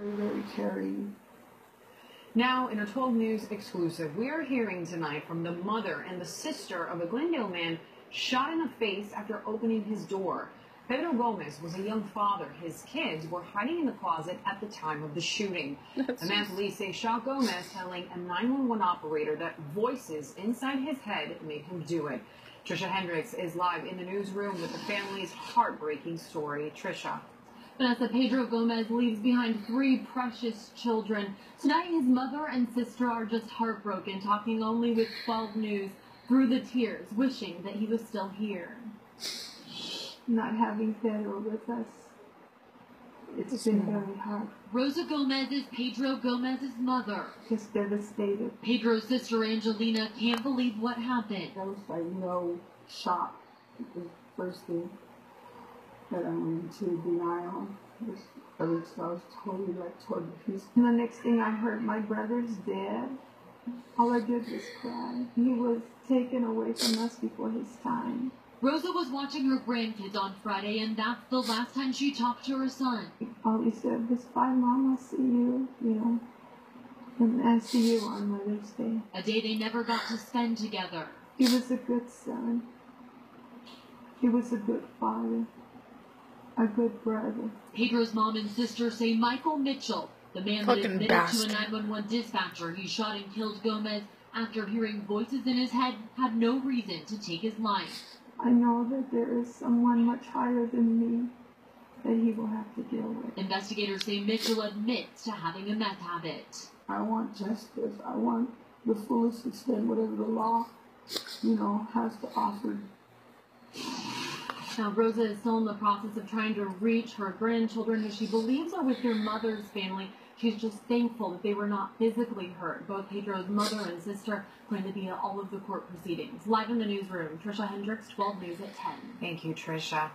Very, very caring. Now, in a 12 News exclusive, we are hearing tonight from the mother and the sister of a Glendale man shot in the face after opening his door. Pedro Gomez was a young father. His kids were hiding in the closet at the time of the shooting. That's the man police say shot Gomez, telling a 911 operator that voices inside his head made him do it. Trisha Hendricks is live in the newsroom with the family's heartbreaking story. Trisha. Vanessa Pedro Gomez leaves behind three precious children. Tonight, his mother and sister are just heartbroken, talking only with 12 News through the tears, wishing that he was still here. Not having Pedro with us. It's been very hard. Rosa Gomez is Pedro Gomez's mother. Just devastated. Pedro's sister Angelina can't believe what happened. I was like, no, shock. The first thing that I went into denial. I was, I was totally like peace. And the next thing I heard, my brother's dead. All I did was cry. He was taken away from us before his time. Rosa was watching her grandkids on Friday, and that's the last time she talked to her son. All he said was, bye, Mom, I'll see you, you know. And I'll see you on Mother's Day. A day they never got to spend together. He was a good son. He was a good father. A good brother. Pedro's mom and sister say Michael Mitchell, the man Fucking that admitted bastard. to a 911 dispatcher he shot and killed Gomez after hearing voices in his head, had no reason to take his life. I know that there is someone much higher than me that he will have to deal with. Investigators say Mitchell admits to having a meth habit. I want justice. I want the fullest extent, whatever the law, you know, has to offer. Now, Rosa is still in the process of trying to reach her grandchildren who she believes are with their mother's family. She's just thankful that they were not physically hurt. Both Pedro's mother and sister going to be at all of the court proceedings. Live in the newsroom, Trisha Hendricks, 12 News at 10. Thank you, Trisha.